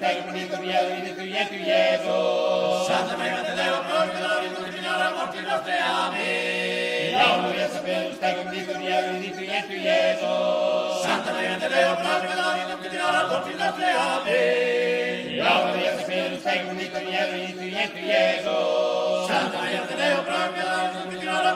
Maria Sacerus, tecum nicum ielum initum ietu Iesus. Santa Maria Te Deo, peccatoribus nunc et in hora mortis nostre. Amen. Iau Maria tecum nicum ielum initum ietu Iesus. Santa Maria Te Deo, pro peccatoribus nunc et in hora mortis nostre. Amen. Iau Maria Sacerus, tecum nicum ielum initum ietu Iesus. Santa Maria Te Deo, pro peccatoribus nunc et in hora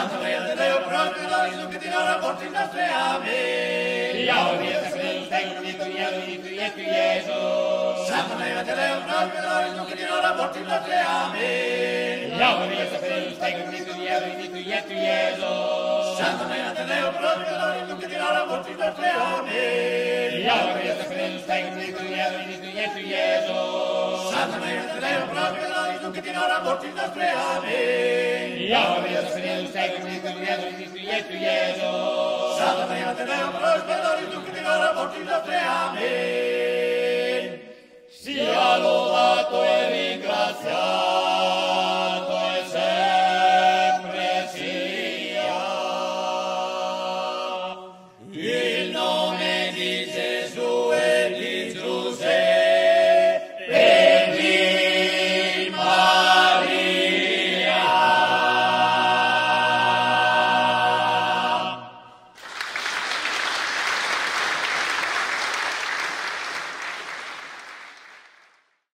Iesus. Santa Maria Te Deo, pro peccatoribus nunc et in hora mortis nostre. Amen. Iau Maria Sacerus, tecum nicum ielum initum ietu Iesus. Santa Maria Te Deo, pro peccatoribus nunc et in hora mortis nostre. Amen. Iau Maria Sacerus, tecum nicum ielum initum ietu Iesus. Santa Maria Te Deo, pro peccatoribus nunc et in hora mortis nostre. Amen. Iau hora mortis nostre. Amen. Iau Maria Sacerus, tecum nicum ielum initum ietu Iesus. Santa Maria Te Deo, pro peccatoribus nunc et